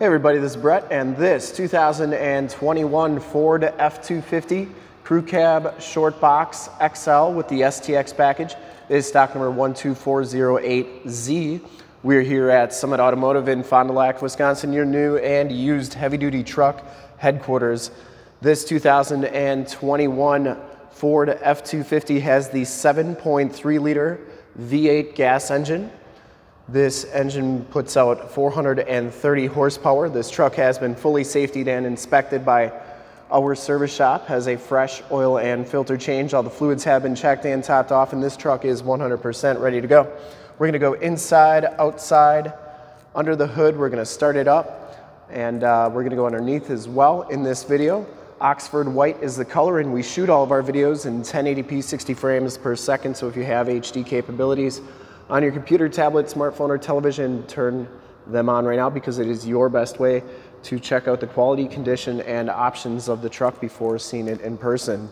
Hey everybody, this is Brett, and this 2021 Ford F-250 Crew Cab Short Box XL with the STX package is stock number 12408Z. We're here at Summit Automotive in Fond du Lac, Wisconsin, your new and used heavy-duty truck headquarters. This 2021 Ford F-250 has the 7.3 liter V8 gas engine this engine puts out 430 horsepower. This truck has been fully safetied and inspected by our service shop, has a fresh oil and filter change. All the fluids have been checked and topped off, and this truck is 100% ready to go. We're gonna go inside, outside, under the hood. We're gonna start it up, and uh, we're gonna go underneath as well in this video. Oxford white is the color, and we shoot all of our videos in 1080p 60 frames per second, so if you have HD capabilities, on your computer, tablet, smartphone, or television, turn them on right now because it is your best way to check out the quality, condition, and options of the truck before seeing it in person.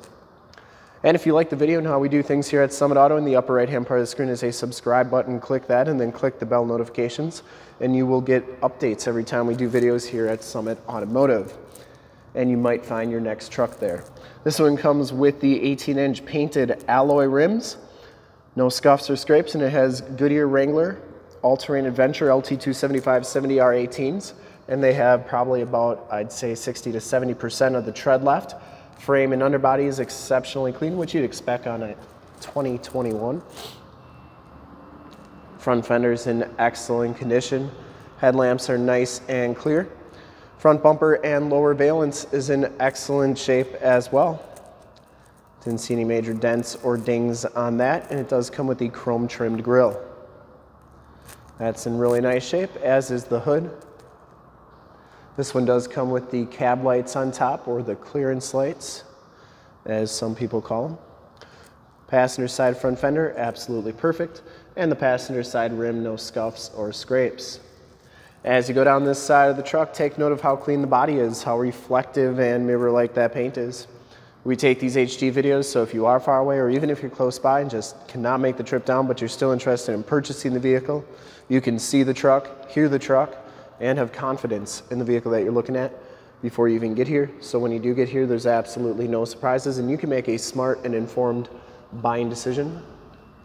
And if you like the video and how we do things here at Summit Auto, in the upper right hand part of the screen is a subscribe button. Click that and then click the bell notifications, and you will get updates every time we do videos here at Summit Automotive. And you might find your next truck there. This one comes with the 18 inch painted alloy rims no scuffs or scrapes, and it has Goodyear Wrangler all-terrain Adventure LT275 70R18s, and they have probably about, I'd say 60 to 70% of the tread left. Frame and underbody is exceptionally clean, which you'd expect on a 2021. Front fender's in excellent condition. Headlamps are nice and clear. Front bumper and lower valence is in excellent shape as well. Didn't see any major dents or dings on that, and it does come with the chrome trimmed grille. That's in really nice shape, as is the hood. This one does come with the cab lights on top, or the clearance lights, as some people call them. Passenger side front fender, absolutely perfect. And the passenger side rim, no scuffs or scrapes. As you go down this side of the truck, take note of how clean the body is, how reflective and mirror-like that paint is. We take these HD videos, so if you are far away or even if you're close by and just cannot make the trip down, but you're still interested in purchasing the vehicle, you can see the truck, hear the truck, and have confidence in the vehicle that you're looking at before you even get here. So when you do get here, there's absolutely no surprises and you can make a smart and informed buying decision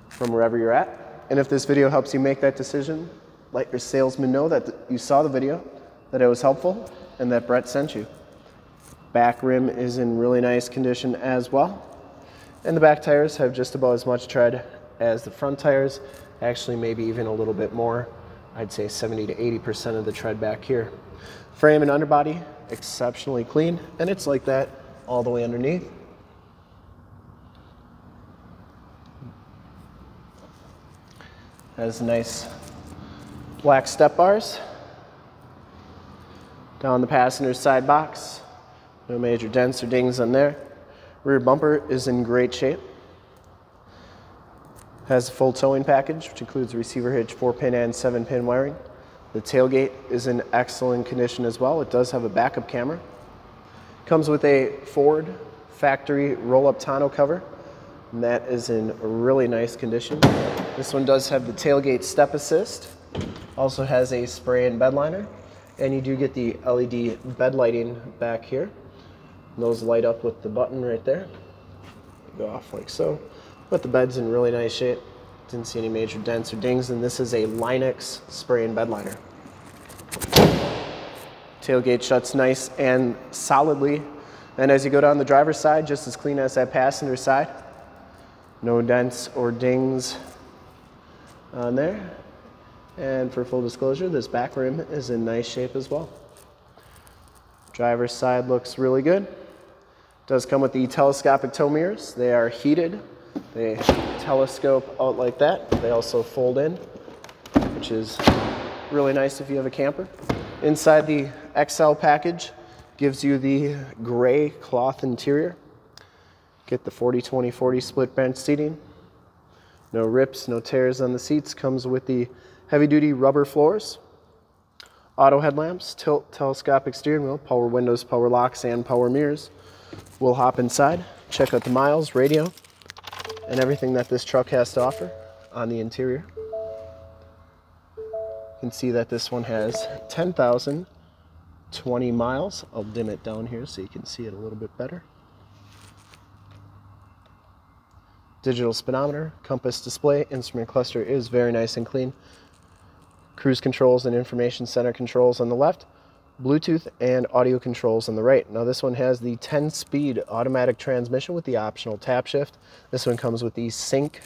from wherever you're at. And if this video helps you make that decision, let your salesman know that you saw the video, that it was helpful, and that Brett sent you. Back rim is in really nice condition as well. And the back tires have just about as much tread as the front tires, actually maybe even a little bit more. I'd say 70 to 80% of the tread back here. Frame and underbody, exceptionally clean, and it's like that all the way underneath. Has nice black step bars. Down the passenger side box, no major dents or dings on there. Rear bumper is in great shape. Has a full towing package, which includes receiver hitch, 4-pin and 7-pin wiring. The tailgate is in excellent condition as well. It does have a backup camera. Comes with a Ford factory roll-up tonneau cover, and that is in really nice condition. This one does have the tailgate step assist. Also has a spray and bed liner, and you do get the LED bed lighting back here. Those light up with the button right there. Go off like so. But the bed's in really nice shape. Didn't see any major dents or dings, and this is a Line-X spray and bed liner. Tailgate shuts nice and solidly. And as you go down the driver's side, just as clean as that passenger side. No dents or dings on there. And for full disclosure, this back rim is in nice shape as well. Driver's side looks really good. Does come with the telescopic tow mirrors. They are heated. They telescope out like that. They also fold in, which is really nice if you have a camper. Inside the XL package gives you the gray cloth interior. Get the 40-20-40 split bench seating. No rips, no tears on the seats. Comes with the heavy duty rubber floors. Auto headlamps, tilt telescopic steering wheel, power windows, power locks, and power mirrors. We'll hop inside, check out the miles, radio, and everything that this truck has to offer on the interior. You can see that this one has 10,000 20 miles. I'll dim it down here so you can see it a little bit better. Digital speedometer, compass display, instrument cluster is very nice and clean. Cruise controls and information center controls on the left. Bluetooth and audio controls on the right. Now this one has the 10 speed automatic transmission with the optional tap shift. This one comes with the sync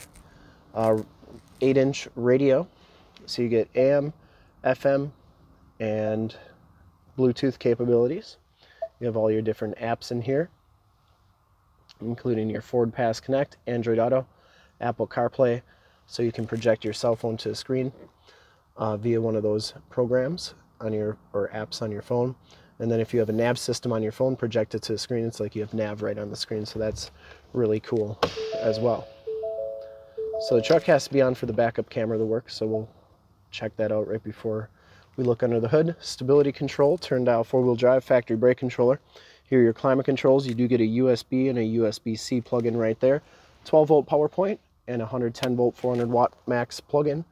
uh, 8 inch radio. So you get AM, FM, and Bluetooth capabilities. You have all your different apps in here, including your Ford Pass Connect, Android Auto, Apple CarPlay, so you can project your cell phone to the screen uh, via one of those programs on your or apps on your phone. And then if you have a nav system on your phone, project it to the screen. It's like you have nav right on the screen. So that's really cool as well. So the truck has to be on for the backup camera to work. So we'll check that out right before we look under the hood. Stability control, turn dial four-wheel drive, factory brake controller. Here are your climate controls. You do get a USB and a USB-C plug-in right there. 12 volt power point and 110 volt 400 watt max plug-in.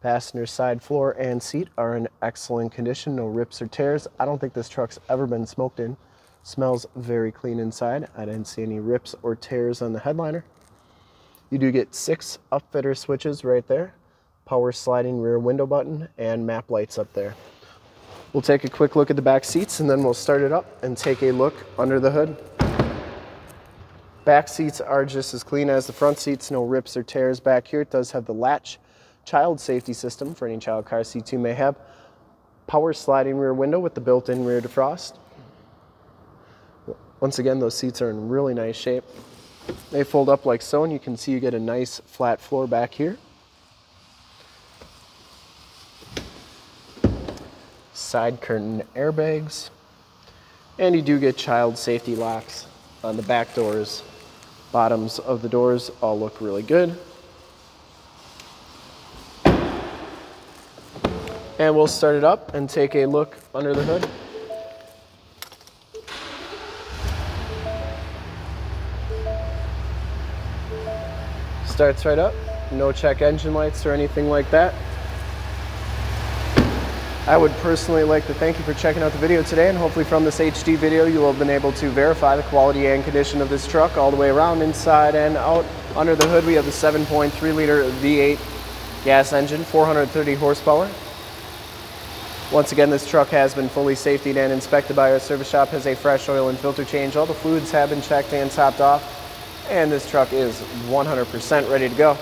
Passenger side floor and seat are in excellent condition, no rips or tears. I don't think this truck's ever been smoked in. Smells very clean inside. I didn't see any rips or tears on the headliner. You do get six upfitter switches right there, power sliding rear window button, and map lights up there. We'll take a quick look at the back seats and then we'll start it up and take a look under the hood. Back seats are just as clean as the front seats, no rips or tears back here. It does have the latch child safety system for any child car seats you may have, power sliding rear window with the built-in rear defrost. Once again, those seats are in really nice shape. They fold up like so, and you can see you get a nice flat floor back here. Side curtain airbags. And you do get child safety locks on the back doors. Bottoms of the doors all look really good. And we'll start it up and take a look under the hood. Starts right up, no check engine lights or anything like that. I would personally like to thank you for checking out the video today and hopefully from this HD video you'll have been able to verify the quality and condition of this truck all the way around inside and out. Under the hood we have the 7.3 liter V8 gas engine, 430 horsepower, once again, this truck has been fully safetied and inspected by our service shop, has a fresh oil and filter change. All the fluids have been checked and topped off, and this truck is 100% ready to go.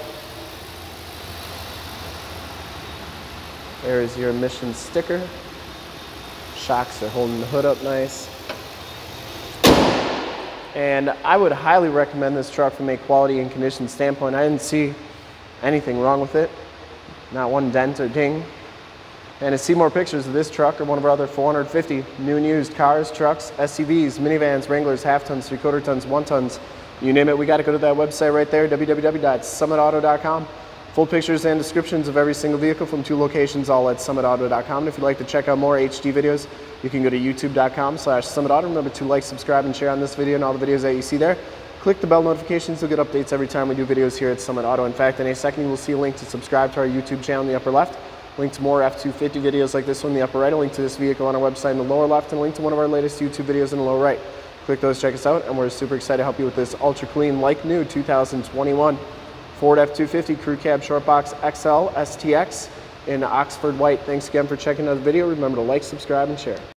There is your emissions sticker. Shocks are holding the hood up nice. And I would highly recommend this truck from a quality and condition standpoint. I didn't see anything wrong with it. Not one dent or ding. And to see more pictures of this truck or one of our other 450 new and used cars, trucks, SUVs, minivans, Wranglers, half tons, three quarter tons, one tons, you name it, we got to go to that website right there, www.summitauto.com. Full pictures and descriptions of every single vehicle from two locations, all at summitauto.com. And if you'd like to check out more HD videos, you can go to youtube.com slash summitauto. Remember to like, subscribe, and share on this video and all the videos that you see there. Click the bell notifications, you'll get updates every time we do videos here at Summit Auto. In fact, in a second, you will see a link to subscribe to our YouTube channel in the upper left link to more F-250 videos like this one in the upper right, a link to this vehicle on our website in the lower left, and a link to one of our latest YouTube videos in the lower right. Click those, check us out, and we're super excited to help you with this ultra clean, like new 2021 Ford F-250 Crew Cab Short Box XL STX in Oxford White. Thanks again for checking out the video. Remember to like, subscribe, and share.